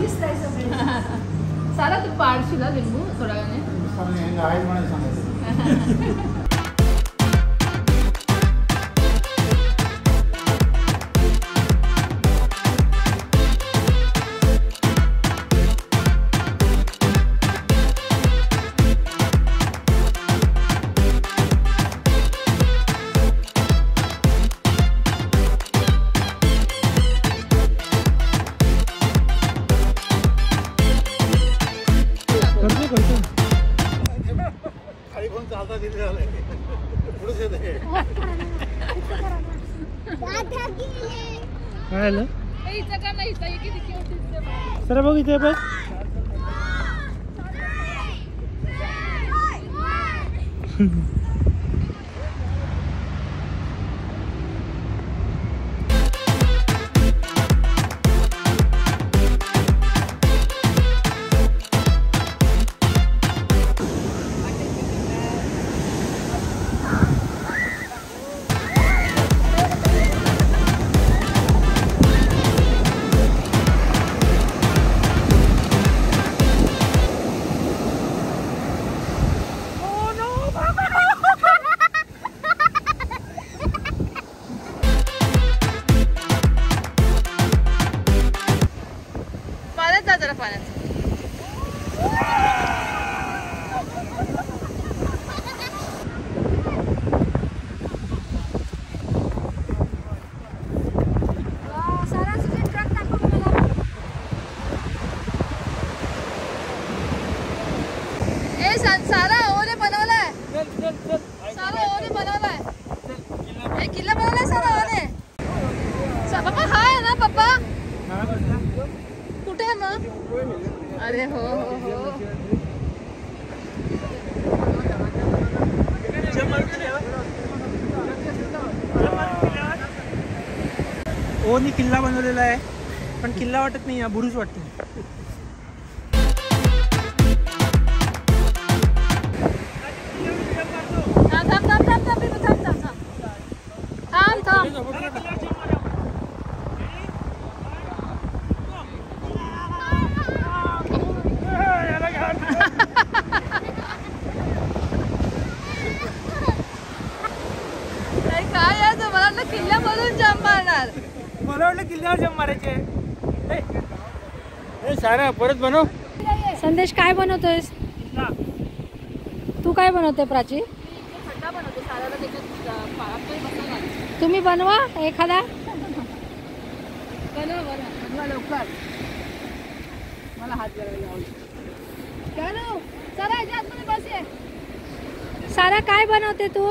लंबी slice of bread सारा तू पाड़ छिला लिंबू थोड़ा ने सर बघ इथे बघ. Mm-hmm. अरे हो हो हो। ओनी किल्ला बनवलेला आहे, पण किल्ला वाटत नाही हा बुरुज वाटतो वाटलं किल्ल्यामधून जंप मारणार मला वाटलं किल्ल्यावर जम मारायचे. ए सारा परत बनव. संदेश काय बनवतोयस? तू काय प्राची? बनवते मसाला तुम्ही बनवा एखादा. बनवा लवकर. मला हात चला सारा काय बनवते तू?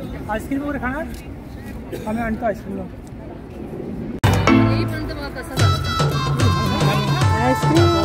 आइसक्रीम और खाना हमें अंट आइसक्रीम लो। आइसक्रीम